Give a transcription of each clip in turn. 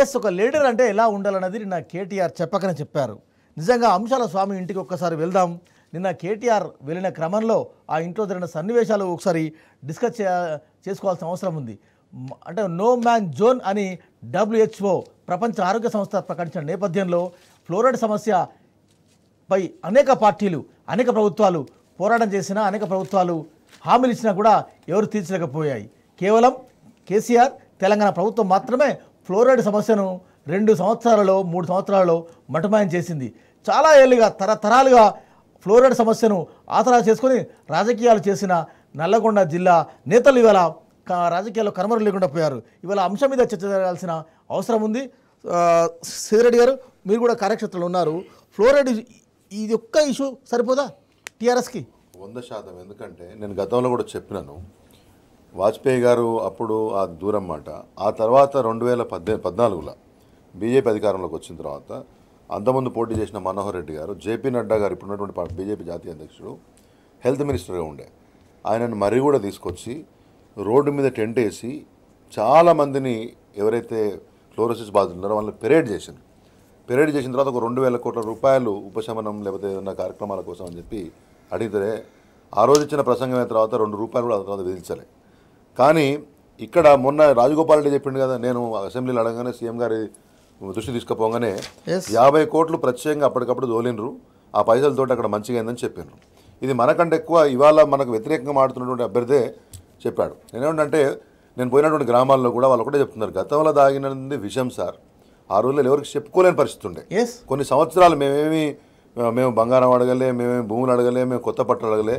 Yes ఒక leader అంటే ఎలా ఉండాలన్నది నిన్న కేటీఆర్ చెప్పకనే చెప్పారు. నిజంగా అంశాల స్వామి ఇంటికి ఒక్కసారి వెళ్దాం. నిన్న కేటీఆర్ వెళ్ళిన క్రమంలో ఆ ఇంట్లో జరిగిన సన్నివేశాలు ఒకసారి డిస్కస్ చే చేసుకోవాల్సిన అవసరం ఉంది. అంటే నో మ్యాన్ జోన్ అని డబ్ల్యూహెచ్ఓ ప్రపంచ ఆరోగ్య సంస్థ ప్రకటించిన నేపథ్యంలో ఫ్లోరైడ్ సమస్య పై అనేక పార్టీలు అనేక ప్రభుత్వాలు పోరాటం చేసినా అనేక ప్రభుత్వాలు హామీలు ఇచ్చినా కూడా ఎవరు తీర్చలేకపోయాయి. కేవలం కేసీఆర్ తెలంగాణ ప్రభుత్వం మాత్రమే ఫ్లోరైడ్ సమస్యను రెండు సంవత్సరాలలో మూడు సంవత్సరాలలో మటమాయం చేసింది. చాలా ఏళ్ళుగా తరతరాలుగా ఫ్లోరైడ్ సమస్యను ఆసరా చేసుకొని రాజకీయాలు చేసిన నల్లగొండ జిల్లా నేతలు ఇవాళ రాజకీయాల్లో కనుమరు లేకుండా పోయారు. ఇవాళ అంశం మీద చర్చ జరగాల్సిన అవసరం ఉంది. ఆ, గారు మీరు కూడా కార్యక్షేత్రంలో ఉన్నారు. ఫ్లోరైడ్ ఇది ఒక్క ఇష్యూ సరిపోదా టీఆర్ఎస్కి? వంద శాతం. ఎందుకంటే నేను గతంలో కూడా చెప్పినాను. వాజ్పేయి గారు అప్పుడు ఆ దూరం మాట ఆ తర్వాత రెండు వేల పద్దే పద్నాలుగులో బీజేపీ అధికారంలోకి వచ్చిన తర్వాత అంతకుముందు పోటీ చేసిన మనోహర్ రెడ్డి గారు జేపీ నడ్డా గారు ఇప్పుడున్నటువంటి ఉన్నటువంటి బీజేపీ జాతీయ అధ్యక్షుడు హెల్త్ మినిస్టర్గా ఉండే. ఆయనను మరీ కూడా తీసుకొచ్చి రోడ్డు మీద టెంట్ వేసి చాలామందిని ఎవరైతే క్లోరోసిస్ బాధితులు ఉన్నారో వాళ్ళని పెరేడ్ చేసింది. పెరేడ్ చేసిన తర్వాత ఒక రెండు వేల కోట్ల రూపాయలు ఉపశమనం లేకపోతే ఏదైనా కార్యక్రమాల కోసం అని చెప్పి అడిగితే ఆ రోజు ఇచ్చిన ప్రసంగం తర్వాత రెండు రూపాయలు కూడా తర్వాత విధించలే. కానీ ఇక్కడ మొన్న రాజగోపాల్ రెడ్డి చెప్పిండు కదా నేను అసెంబ్లీలో అడగగానే సీఎం గారి దృష్టి తీసుకుపోగానే. యాభై కోట్లు ప్రత్యేకంగా అప్పటికప్పుడు దోలిండ్రు ఆ పైసలతోటి అక్కడ మంచిగా అయిందని చెప్పిండ్రు ఇది మనకంటే ఎక్కువ ఇవాళ మనకు వ్యతిరేకంగా మాడుతున్నటువంటి అభ్యర్థే చెప్పాడు. నేనేమంటే నేను పోయినటువంటి గ్రామాల్లో కూడా వాళ్ళు ఒకటే చెప్తున్నారు గతంలో దాగినది విషం సార్ ఆ రోజుల్లో ఎవరికి చెప్పుకోలేని పరిస్థితి ఉండే. కొన్ని సంవత్సరాలు మేమేమి మేము బంగారం అడగలే మేమేమి భూములు అడగలే మేము కొత్త పట్టలు అడగలే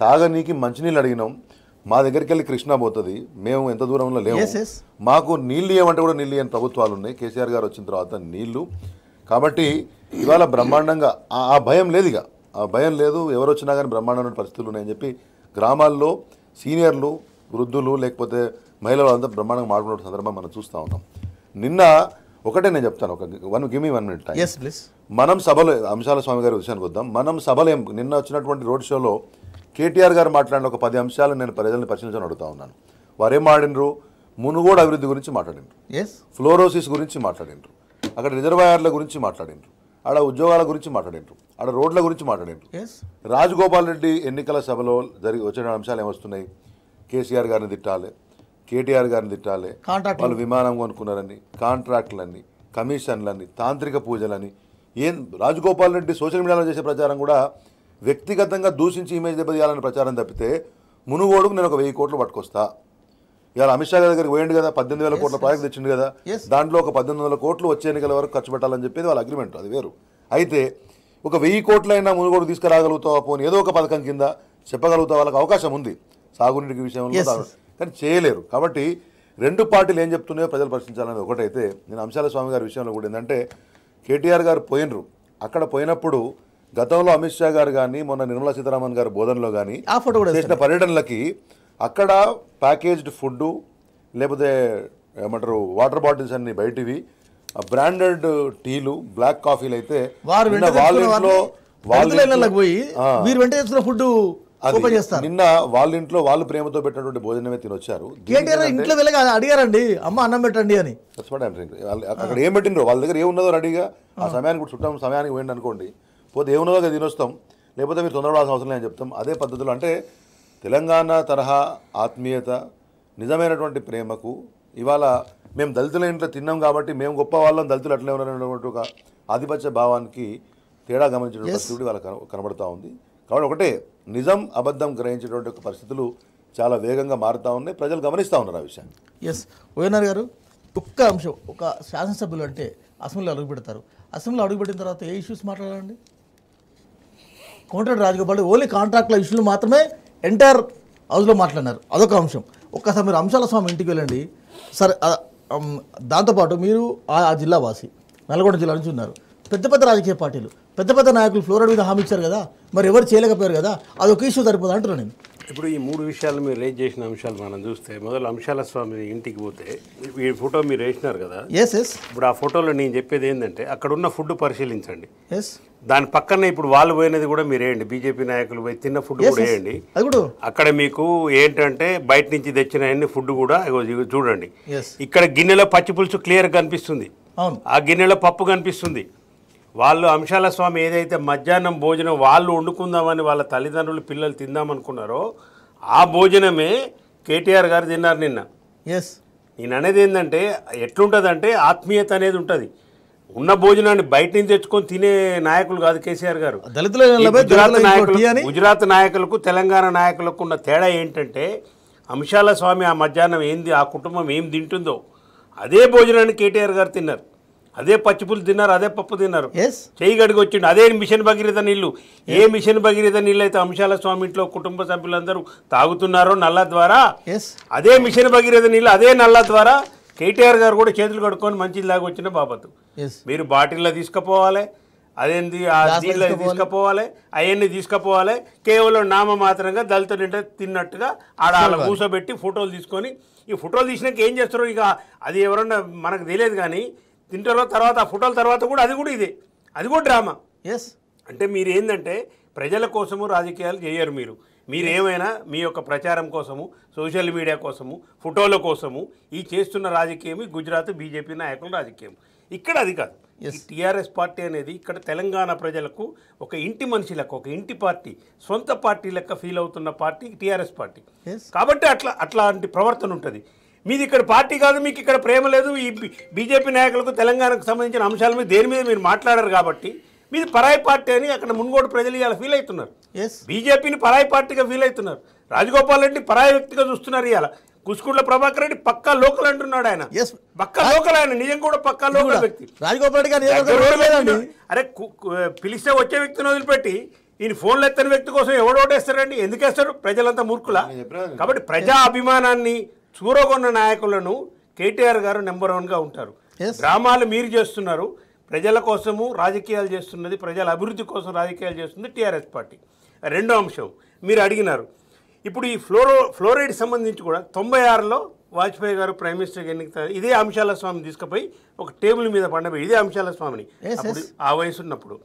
తాగనీకి మంచినీళ్ళు అడిగినాం మా దగ్గరికి వెళ్ళి కృష్ణా పోతుంది. మేము ఎంత దూరంలో లేము. మాకు నీళ్ళు ఇవ్వమంటే కూడా నీళ్ళు ఇవ్వని ప్రభుత్వాలు ఉన్నాయి. కేసీఆర్ గారు వచ్చిన తర్వాత నీళ్ళు కాబట్టి ఇవాళ బ్రహ్మాండంగా ఆ భయం లేదు ఇక. ఆ భయం లేదు. ఎవరు వచ్చినా కానీ బ్రహ్మాండమైన పరిస్థితులు ఉన్నాయని చెప్పి గ్రామాల్లో సీనియర్లు వృద్ధులు లేకపోతే మహిళలు అంతా బ్రహ్మాండంగా మాట్లాడుతున్న సందర్భం మనం చూస్తూ ఉన్నాం. నిన్న ఒకటే నేను చెప్తాను. ఒక one give me one minute time. మనం సభలో అంశాల స్వామి గారి విషయానికి వద్దాం. మనం సభలో నిన్న వచ్చినటువంటి రోడ్ షోలో కేటీఆర్ గారు మాట్లాడిన ఒక పది అంశాలు నేను ప్రజల్ని పరిశీలించని అడుగుతా ఉన్నాను. వారేం మాడినరు మునుగోడు అభివృద్ధి గురించి మాట్లాడినరు. ఎస్ ఫ్లోరోసిస్ గురించి మాట్లాడినరు. అక్కడ రిజర్వాయర్ల గురించి మాట్లాడినరు. ఆడ ఉద్యోగాల గురించి మాట్లాడినరు. ఆడ రోడ్ల గురించి మాట్లాడినరు. రాజగోపాల్ రెడ్డి ఎన్నికల సభలో జరిగి వచ్చిన అంశాలు ఏమొస్తున్నాయి? కేసీఆర్ గారిని తిట్టాలి. కేటీఆర్ గారిని తిట్టాలి. వాళ్ళు విమానం కొనుక్కున్నారని కాంట్రాక్టులని కమిషన్లని తాంత్రిక పూజలని ఏం? రాజగోపాల్ రెడ్డి సోషల్ మీడియాలో చేసే ప్రచారం కూడా వ్యక్తిగతంగా దూషించి ఇమేజ్ దెబ్బతీయాలని ప్రచారం తప్పితే మునుగోడుకు నేను ఒక వెయ్యి కోట్లు పట్టుకొస్తా. ఇవాళ అమిత్ షా గారి దగ్గరికి పోయిండు కదా పద్దెనిమిది వేల కోట్ల ప్రాజెక్ట్ తెచ్చిండు కదా. దాంట్లో ఒక పద్దెనిమిది వందల కోట్లు వచ్చే ఎన్నికల వరకు ఖర్చు పెట్టాలని చెప్పేది వాళ్ళ అగ్రిమెంట్ అది వేరు. అయితే ఒక వెయ్యి కోట్లైనా మునుగోడు తీసుకురాగలుగుతావా పోనీ? ఏదో ఒక పథకం కింద చెప్పగలుగుతావు? వాళ్ళకి అవకాశం ఉంది. సాగునీటికి విషయంలో కానీ చేయలేరు. కాబట్టి రెండు పార్టీలు ఏం చెప్తున్నాయో ప్రజలు పరిశీలించాలనేది ఒకటైతే నేను అంశాల స్వామి గారి విషయంలో కూడా ఏంటంటే కేటీఆర్ గారు పోయినరు. అక్కడ పోయినప్పుడు గతంలో అమిత్ షా గారు కానీ మొన్న నిర్మలా సీతారామన్ గారి బోధనలో కానీ ఆ ఫోటో కూడా చేసిన పర్యటనలకి అక్కడ ప్యాకేజ్డ్ ఫుడ్ లేకపోతే ఏమంటారు వాటర్ బాటిల్స్ అన్ని బయటివి బ్రాండెడ్ టీలు బ్లాక్ కాఫీలు అయితే వారు నిన్న వాళ్ళ ఇంట్లో వాళ్ళ ఇళ్ళకి పోయి. వీరు వెంట తెచ్చుకున్న ఫుడ్ అది నిన్న వాళ్ళ ఇంట్లో వాళ్ళు ప్రేమతో పెట్టినటువంటి భోజనమే తినొచ్చారు. ఇంట్లో వెళ్ళగా అడిగారండి అమ్మ అన్నం పెట్టండి అని. అక్కడ ఏం పెట్టిండ్రో వాళ్ళ దగ్గర ఏమున్నదో రెడీగా ఆ సమయానికి కూడా చుట్టాం సమయానికి పోయింది అనుకోండి పోతే ఏమున్నదో తినొస్తాం. లేకపోతే మీరు తొందరపడాల్సిన అవసరం లేదని చెప్తాం. అదే పద్ధతిలో అంటే తెలంగాణ తరహా ఆత్మీయత నిజమైనటువంటి ప్రేమకు ఇవాళ మేము దళితుల ఇంట్లో తిన్నాం కాబట్టి మేము గొప్ప వాళ్ళం దళితులు అట్లే ఉన్నారనేటువంటి ఒక ఆధిపత్య భావానికి తేడా గమనించిన పరిస్థితి వాళ్ళకి కన- కనబడతా ఉంది. కాబట్టి ఒకటే నిజం అబద్ధం గ్రహించేటువంటి ఒక పరిస్థితులు చాలా వేగంగా మారుతా ఉన్నాయి. ప్రజలు గమనిస్తూ ఉన్నారు ఆ విషయాన్ని. ఎస్ ఓఎన్ఆర్ గారు ఒక్క అంశం ఒక శాసనసభ్యులు అంటే అసెంబ్లీలో అడుగు పెడతారు అసెంబ్లీలో అడుగు పెట్టిన తర్వాత ఏ ఇష్యూస్ మాట్లాడాలండి? కాంట్రాక్ట్ రాజగోపాల్ ఓన్లీ కాంట్రాక్ట్ల ఇష్యూలు మాత్రమే ఎంటైర్ హౌస్లో మాట్లాడినారు. అదొక అంశం. ఒక్కసారి మీరు అంశాల స్వామి ఇంటికి వెళ్ళండి. సరే దాంతోపాటు మీరు ఆ ఆ జిల్లా వాసి నల్గొండ జిల్లా నుంచి ఉన్నారు. పెద్ద పెద్ద రాజకీయ పార్టీలు పెద్ద పెద్ద నాయకులు ఫ్లోరైడ్ మీద హామీ ఇచ్చారు కదా మరి ఎవరు చేయలేకపోయారు కదా అది ఒక ఇష్యూ సరిపోదు అంటున్నాను నేను. ఇప్పుడు ఈ మూడు విషయాలు మీరు రేజ్ చేసిన అంశాలు మనం చూస్తే మొదలు అంశాల స్వామి ఇంటికి పోతే ఈ ఫోటో మీరు వేసినారు కదా? ఎస్ ఎస్ ఇప్పుడు ఆ ఫోటోలో నేను చెప్పేది ఏంటంటే అక్కడ ఉన్న ఫుడ్ పరిశీలించండి. ఎస్ దాని పక్కనే ఇప్పుడు వాళ్ళు పోయినది కూడా మీరు వేయండి. బీజేపీ నాయకులు పోయి తిన్న ఫుడ్ కూడా వేయండి. అక్కడ మీకు ఏంటంటే బయట నుంచి తెచ్చిన అన్ని ఫుడ్ కూడా చూడండి. ఇక్కడ గిన్నెలో పచ్చి పులుసు క్లియర్ కనిపిస్తుంది. ఆ గిన్నెలో పప్పు కనిపిస్తుంది. వాళ్ళు అంశాల స్వామి ఏదైతే మధ్యాహ్నం భోజనం వాళ్ళు వండుకుందామని వాళ్ళ తల్లిదండ్రులు పిల్లలు తిందామనుకున్నారో ఆ భోజనమే కేటీఆర్ గారు తిన్నారు నిన్న. ఎస్ నేను అనేది ఏంటంటే ఎట్లుంటుందంటే ఆత్మీయత అనేది ఉంటుంది. ఉన్న భోజనాన్ని బయట నుంచి తెచ్చుకొని తినే నాయకులు కాదు కేసీఆర్ గారు. దళితుల గుజరాత్ నాయకులకు తెలంగాణ నాయకులకు ఉన్న తేడా ఏంటంటే అంశాల స్వామి ఆ మధ్యాహ్నం ఏంది ఆ కుటుంబం ఏం తింటుందో అదే భోజనాన్ని కేటీఆర్ గారు తిన్నారు. అదే పచ్చిపులు తిన్నారు అదే పప్పు తిన్నారు. చేయి గడికి వచ్చిండు అదే మిషన్ భగీరథ నీళ్ళు ఏ మిషన్ భగీరథ నీళ్ళు అయితే అంశాల స్వామి ఇంట్లో కుటుంబ సభ్యులందరూ తాగుతున్నారో నల్ల ద్వారా? అదే మిషన్ భగీరథ నీళ్ళు అదే నల్ల ద్వారా? కేటీఆర్ గారు కూడా చేతులు కడుక్కొని మంచి లాగా వచ్చిన బాబతు ఎస్ మీరు బాటిల్లో తీసుకుపోవాలి అదేంది ఆ దీనిలో తీసుకుపోవాలి. అవన్నీ తీసుకుపోవాలి కేవలం నామ మాత్రంగా దళిత నిండా తిన్నట్టుగా ఆడ ఆడ కూసోబెట్టి ఫోటోలు తీసుకొని ఈ ఫోటోలు తీసినాక ఏం చేస్తారో ఇక అది ఎవరన్నా మనకు తెలియదు కానీ తింటారో తర్వాత ఫోటోల తర్వాత కూడా అది కూడా ఇదే. అది కూడా డ్రామా. ఎస్ అంటే మీరు ఏంటంటే ప్రజల కోసము రాజకీయాలు చేయరు మీరు. మీరు ఏమైనా మీ యొక్క ప్రచారం కోసము సోషల్ మీడియా కోసము ఫోటోల కోసము ఈ చేస్తున్న రాజకీయం ఈ గుజరాత్ బీజేపీ నాయకుల రాజకీయం. ఇక్కడ అది కాదు. టీఆర్ఎస్ పార్టీ అనేది ఇక్కడ తెలంగాణ ప్రజలకు ఒక ఇంటి మనిషి లెక్క ఒక ఇంటి పార్టీ సొంత పార్టీ లెక్క ఫీల్ అవుతున్న పార్టీ టీఆర్ఎస్ పార్టీ. కాబట్టి అట్లా అట్లాంటి ప్రవర్తన ఉంటుంది. మీది ఇక్కడ పార్టీ కాదు మీకు ఇక్కడ ప్రేమ లేదు. ఈ బీజేపీ నాయకులకు తెలంగాణకు సంబంధించిన అంశాల మీద దేని మీద మీరు మాట్లాడరు కాబట్టి మీది పరాయి పార్టీ అని అక్కడ మున్గోడు ప్రజలు ఇలా ఫీల్ అవుతున్నారు. ఎస్ బీజేపీని పరాయి పార్టీగా ఫీల్ అవుతున్నారు. రాజగోపాల్ రెడ్డి పరాయి వ్యక్తిగా చూస్తున్నారు ఇవాళ. కుసుకుంట్ల ప్రభాకర్ రెడ్డి పక్కా లోకల్ అంటున్నాడు ఆయన. ఎస్ పక్కా లోకల్ ఆయన నిజం కూడా పక్కా లోకల్ వ్యక్తి. రాజగోపాల్ రెడ్డి గారు అరే పిలిస్తే వచ్చే వ్యక్తిని వదిలిపెట్టి ఈయన ఫోన్లు ఎత్తని వ్యక్తి కోసం ఎవడు ఓటేస్తారండి. ఎందుకు వేస్తారు? ప్రజలంతా మూర్ఖులా? కాబట్టి ప్రజా అభిమానాన్ని చూరగొన్న నాయకులను కేటీఆర్ గారు నెంబర్ వన్గా ఉంటారు. డ్రామాలు మీరు చేస్తున్నారు ప్రజల కోసము రాజకీయాలు చేస్తున్నది ప్రజల అభివృద్ధి కోసం రాజకీయాలు చేస్తుంది టీఆర్ఎస్ పార్టీ. రెండో అంశం మీరు అడిగినారు. ఇప్పుడు ఈ ఫ్లోరో ఫ్లోరైడ్ సంబంధించి కూడా తొంభై ఆరులో వాజ్పేయి గారు ప్రైమ్ మినిస్టర్ ఎన్నిక ఇదే అంశాల స్వామిని తీసుకుపోయి ఒక టేబుల్ మీద పండబోయి ఇదే అంశాల స్వామిని. ఆ వయసు ఉన్నప్పుడు.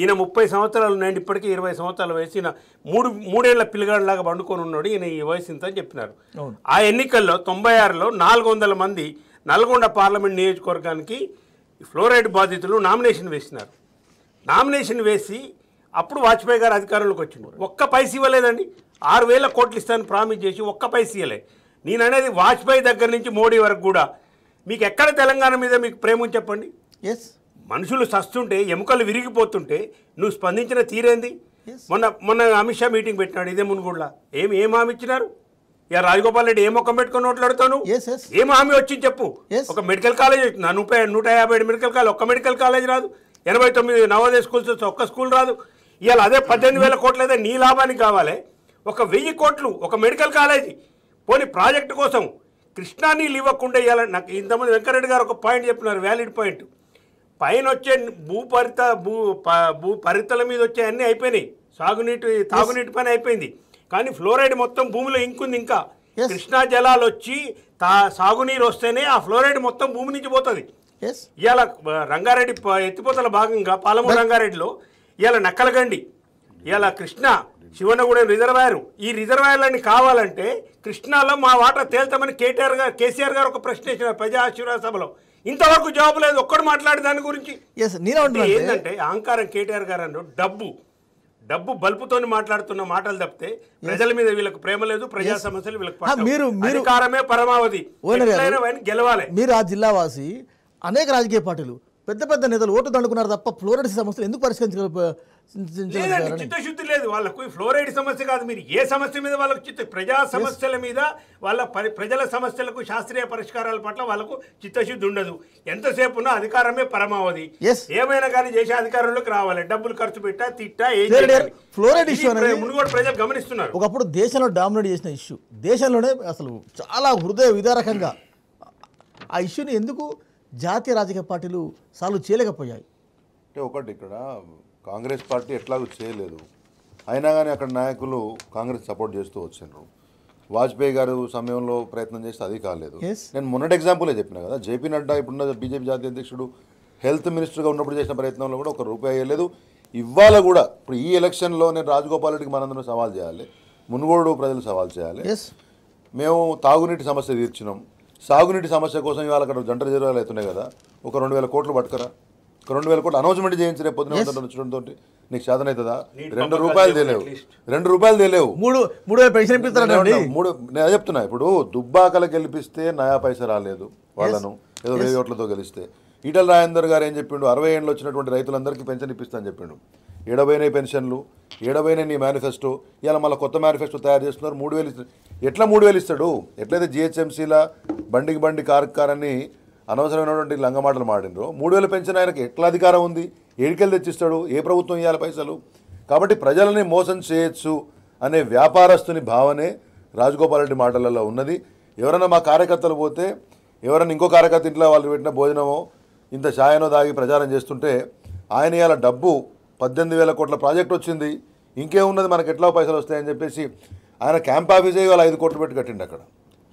ఈయన ముప్పై సంవత్సరాలు ఉన్నాయండి ఇప్పటికీ ఇరవై సంవత్సరాల వయసు ఈయన మూడు మూడేళ్ళ పిల్లగాడిలాగా పండుకొని ఉన్నాడు ఈయన ఈ వయసు ఇంత అని చెప్పినారు. ఆ ఎన్నికల్లో తొంభై ఆరులో నాలుగు వందల మంది నల్గొండ పార్లమెంట్ నియోజకవర్గానికి ఫ్లోరైడ్ బాధితులు నామినేషన్ వేసినారు. నామినేషన్ వేసి అప్పుడు వాజ్పేయి గారు అధికారంలోకి వచ్చిండు. ఒక్క పైస ఇవ్వలేదండి. ఆరు వేల కోట్లు ఇస్తాను ప్రామిస్ చేసి ఒక్క పైస ఇవ్వలే నేను అనేది వాజ్పేయి దగ్గర నుంచి మోడీ వరకు కూడా. మీకు ఎక్కడ తెలంగాణ మీద మీకు ప్రేమ చెప్పండి? ఎస్ మనుషులు సస్తుంటే ఎముకలు విరిగిపోతుంటే నువ్వు స్పందించిన తీరేంది. మొన్న మొన్న అమిత్ షా మీటింగ్ పెట్టినాడు ఇదే మునుగుడ్లా. ఏం ఏం హామీ ఇచ్చినారు? ఇక రాజగోపాల్ రెడ్డి ఏ మొక్కం పెట్టుకొని మాట్లాడుతాను ఏం హామీ వచ్చింది చెప్పు. ఒక మెడికల్ కాలేజ్ వచ్చింది. నూట నూట యాభై ఏడు మెడికల్ కాలేజ్ ఒక్క మెడికల్ కాలేజ్ రాదు. ఎనభై తొమ్మిది నవోదయ స్కూల్స్ ఒక్క స్కూల్ రాదు. ఇవాళ అదే పద్దెనిమిది వేల కోట్లు అయితే నీ లాభానికి కావాలి. ఒక వెయ్యి కోట్లు ఒక మెడికల్ కాలేజీ. పోనీ ప్రాజెక్టు కోసం కృష్ణా నీళ్ళు ఇవ్వకుండా ఇవాళ నాకు ఇంతమంది వెంకరెడ్డి గారు ఒక పాయింట్ చెప్పినారు వ్యాలిడ్ పాయింట్ పైన వచ్చే భూపరిత భూ ప- భూ పరితల మీద వచ్చే అన్నీ అయిపోయినాయి. సాగునీటి తాగునీటి పని అయిపోయింది. కానీ ఫ్లోరైడ్ మొత్తం భూమిలో ఇంకుంది ఇంకా. కృష్ణా జలాలు వచ్చి తా సాగునీరు వస్తేనే ఆ ఫ్లోరైడ్ మొత్తం భూమి నుంచి పోతుంది. ఇవాళ రంగారెడ్డి ఎత్తిపోతల భాగంగా పాలమూరు రంగారెడ్డిలో ఇవాళ నక్కలగండి. ఇవాళ కృష్ణ శివనగూడెం రిజర్వాయర్. ఈ రిజర్వాయర్లన్నీ కావాలంటే కృష్ణాలో మా వాటా తేల్తామని కేటీఆర్ గారు కేసీఆర్ గారు ఒక ప్రశ్న ఇచ్చిన ప్రజా ఆశీర్వాద సభలో ఇంతవరకు జవాబు లేదు ఒక్కడు మాట్లాడే దాని గురించి. ఏంటంటే అహంకారం కేటీఆర్ గారు అన్నారు డబ్బు. డబ్బు బల్పుతోని మాట్లాడుతున్న మాటలు తప్పితే ప్రజల మీద వీళ్ళకి ప్రేమ లేదు ప్రజా సమస్యలు వీళ్ళకి. మీరు- అధికారమే పరమావధి. గెలవాలి. మీరు ఆ జిల్లావాసి అనేక రాజకీయ పార్టీలు పెద్ద పెద్ద నేతలు ఓటు దండుకున్నారు తప్ప ఫ్లోరైడ్ సమస్యలు ఎందుకు పరిష్కరించగల చిత్తశుద్ధి లేదు. వాళ్ళకు ఫ్లోరైడ్ సమస్య కాదు. మీరు ఏ సమస్య మీద వాళ్ళకు చిత్త ప్రజా సమస్యల మీద వాళ్ళ పరి- ప్రజల సమస్యలకు శాస్త్రీయ పరిష్కారాల పట్ల వాళ్ళకు చిత్తశుద్ధి ఉండదు. ఎంతసేపు ఉన్నా అధికారమే పరమావధి. ఏమైనా కానీ చేసే అధికారంలోకి రావాలి. డబ్బులు ఖర్చు పెట్టా తిట్టా అనేది- ప్ర- మునుగోడు ప్రజలు గమనిస్తున్నారు. ఒకప్పుడు దేశంలో డామినేట్ చేసిన ఇష్యూ దేశంలోనే అసలు చాలా హృదయ విదారకంగా ఆ ఇష్యూని ఎందుకు జాతీయ రాజకీయ పార్టీలు సాల్వ్ చేయలేకపోయాయి. అంటే ఒకటి ఇక్కడ కాంగ్రెస్ పార్టీ ఎట్లాగూ చేయలేదు. అయినా కానీ అక్కడ నాయకులు కాంగ్రెస్ సపోర్ట్ చేస్తూ వచ్చిండ్రు. వాజ్పేయి గారు సమయంలో ప్రయత్నం చేస్తే అది కాలేదు. నేను మొన్నటి ఎగ్జాంపులే చెప్పిన కదా జేపీ నడ్డా ఇప్పుడున్న బీజేపీ జాతీయ అధ్యక్షుడు హెల్త్ మినిస్టర్గా ఉన్నప్పుడు చేసిన ప్రయత్నంలో కూడా ఒక రూపాయి వేయలేదు. ఇవాళ కూడా ఇప్పుడు ఈ ఎలక్షన్లో నేను రాజగోపాల్ రెడ్డికి మనందరం సవాల్ చేయాలి. మునుగోడు ప్రజలు సవాల్ చేయాలి. మేము తాగునీటి సమస్య తీర్చినాం. సాగునీటి సమస్య కోసం ఇవాళ అక్కడ జంట రిజర్వాయర్లు అవుతున్నాయి కదా. ఒక రెండు వేల కోట్లు పట్టుకరా. ఒక రెండు వేల కోట్లు అనౌన్స్మెంట్ చేయించి రేపు పొద్దున వచ్చడంతో నీకు శాతం అవుతుందా? రెండు రూపాయలు తెలియవు. రెండు రూపాయలు తెలియవు మూడు మూడు పెన్షన్ మూడు నేను చెప్తున్నా. ఇప్పుడు దుబ్బాకల గెలిపిస్తే నయా పైస రాలేదు వాళ్ళను. ఏదో వెయ్యి ఓట్లతో గెలిస్తే. ఈటల రాజేందర్ గారు ఏం చెప్పిండు? అరవై ఏళ్ళు వచ్చినటువంటి రైతులందరికీ పెన్షన్ ఇప్పిస్తానని చెప్పిండు. ఏడబైన పెన్షన్లు ఏడబైన నీ మేనిఫెస్టో ఇలా మళ్ళీ కొత్త మేనిఫెస్టో తయారు చేస్తున్నారు మూడు వేలు ఇస్తాడు ఎట్లా మూడు వేలు ఇస్తాడు? ఎట్లయితే జిహెచ్ఎంసీల బండికి బండి కారుకారని అనవసరమైనటువంటి లంగమాటలు మాడిండ్రు మూడు వేల పెన్షన్ ఆయనకి ఎట్లా అధికారం ఉంది? ఏడికెళ్ళి తెచ్చిస్తాడు? ఏ ప్రభుత్వం ఇవ్వాలి పైసలు? కాబట్టి ప్రజలని మోసం చేయొచ్చు అనే వ్యాపారస్తుని భావనే రాజగోపాల్ రెడ్డి మాటలలో ఉన్నది. ఎవరైనా మా కార్యకర్తలు పోతే ఎవరైనా ఇంకో కార్యకర్త ఇంట్లో వాళ్ళు పెట్టిన భోజనమో ఇంత ఛాయనో దాగి ప్రచారం చేస్తుంటే ఆయన ఇవాళ డబ్బు పద్దెనిమిది వేల కోట్ల ప్రాజెక్ట్ వచ్చింది. ఇంకేమున్నది మనకి ఎట్లా పైసలు వస్తాయని చెప్పేసి ఆయన క్యాంప్ ఆఫీసే ఇవాళ ఐదు కోట్లు పెట్టి కట్టిండు అక్కడ.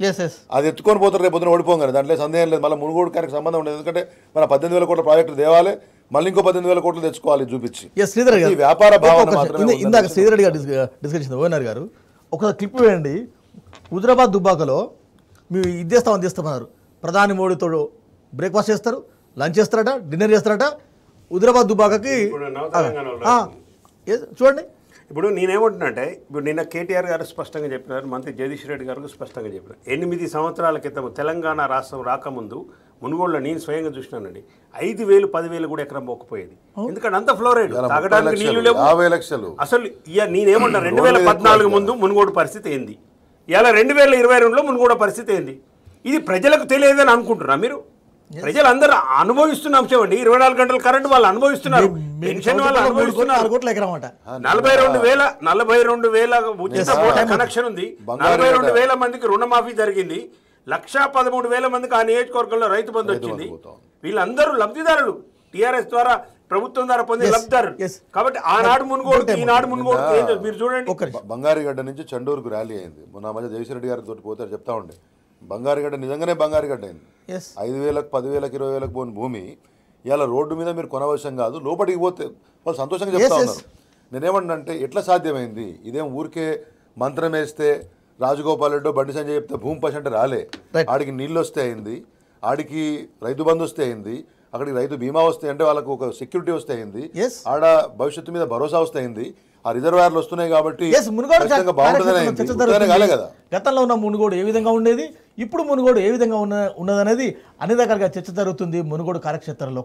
ఎస్ ఎస్ అది ఎత్తుకొని పోతారు రేపు పొద్దున ఓడిపోం కదా. దాంట్లో సందేహం లేదు. మళ్ళీ మునుగోడు గారికి సంబంధం ఉండదు. ఎందుకంటే మన పద్దెనిమిది వేల కోట్ల ప్రాజెక్టు తేవాలి. మళ్ళీ ఇంకో పద్దెనిమిది వేల కోట్లు తెచ్చుకోవాలి చూపించి. శ్రీధర్ గారు. ఈ వ్యాపార భావన ఇందాక శ్రీధర్ రెడ్డి గారు డిస్క- డిస్కస్ చేసింది ఓనర్ గారు. ఒక క్లిప్ వేయండి. హుజరాబాద్ దుబ్బాకలో మేము ఇది చేస్తాం అది చేస్తామన్నారు. ప్రధాని మోడీతో బ్రేక్ఫాస్ట్ చేస్తారు. లంచ్ చేస్తారట డిన్నర్ చేస్తారట. ఆ, yes, చూడండి. ఇప్పుడు నేనేమంటున్నాంటే ఇప్పుడు నిన్న కేటీఆర్ గారు స్పష్టంగా చెప్పినారు మంత్రి జగదీష్ రెడ్డి గారు స్పష్టంగా చెప్పినారు. ఎనిమిది సంవత్సరాల క్రితం తెలంగాణ రాష్ట్రం రాకముందు మునుగోడులో నేను స్వయంగా చూసినానండి. ఐదు వేలు పదివేలు కూడా ఎకరం మొక్కపోయేది ఎందుకంటే అంత ఫ్లోరైడ్ తాగడానికి నీళ్ళు లక్షలు, లేవు. యాభై లక్షలు. అసలు ఇక నేనేమన్నా రెండు వేల పద్నాలుగు ముందు మునుగోడు పరిస్థితి ఏంది? ఇలా రెండు వేల ఇరవై రెండులో మునుగోడు పరిస్థితి ఏంది? ఇది ప్రజలకు తెలియదని అనుకుంటున్నా మీరు? ప్రజలందరూ అనుభవిస్తున్న అంశం అండి. ఇరవై నాలుగు గంటల కరెంట్ వాళ్ళు అనుభవిస్తున్నారు. పెన్షన్ వాళ్ళు అనుభవిస్తున్నారు. నలభై రెండు వేల నలభై రెండు వేల ఉచిత. కనెక్షన్ ఉంది. నలభై రెండు. వేల మందికి రుణమాఫీ జరిగింది. లక్షా పదమూడు వేల మందికి ఆ నియోజకవర్గంలో రైతు బంధు వచ్చింది. వీళ్ళందరూ లబ్ధిదారులు. టిఆర్ఎస్ ద్వారా ప్రభుత్వం ద్వారా పొందే yes. కాబట్టి ఆనాడు మునుగోడు ఈనాడు మునుగోడు మీరు చూడండి. బంగారిగడ్డ నుంచి చండూరుకు ర్యాలీ అయింది. మొన్న మధ్య జయశ్రెడ్డి గారితో పోతారు చెప్తా ఉండే. బంగారిగడ్డ నిజంగానే బంగారిగడ్డ అయింది. ఐదు వేలకు పదివేలకు ఇరవై వేలకు పోయిన భూమి ఇవాళ రోడ్డు మీద మీరు కొనవసరం కాదు లోపలికి పోతే వాళ్ళు సంతోషంగా చెప్తా. ఉన్నారు. నేనేమన్నా ఎట్లా సాధ్యమైంది? ఇదేం ఊరికే మంత్రం వేస్తే రాజగోపాల్ రెడ్డి బండి సంజయ్ చెప్తే భూమి పశ అంటే రాలే. ఆడికి నీళ్ళు వస్తే అయింది ఆడికి రైతు బంధు వస్తే అయింది అక్కడికి రైతు బీమా వస్తే అంటే వాళ్ళకు ఒక సెక్యూరిటీ వస్తే అయింది. ఆడ భవిష్యత్తు మీద భరోసా వస్తే అయింది ఆ రిజర్వాయర్లు వస్తున్నాయి కాబట్టి గతంలో ఉన్న మునుగోడు ఏ విధంగా ఉండేది? ఇప్పుడు మునుగోడు ఏ విధంగా ఉన్న ఉన్నదనేది అన్ని రకాలుగా చర్చ జరుగుతుంది. మునుగోడు కార్యక్షేత్రంలో.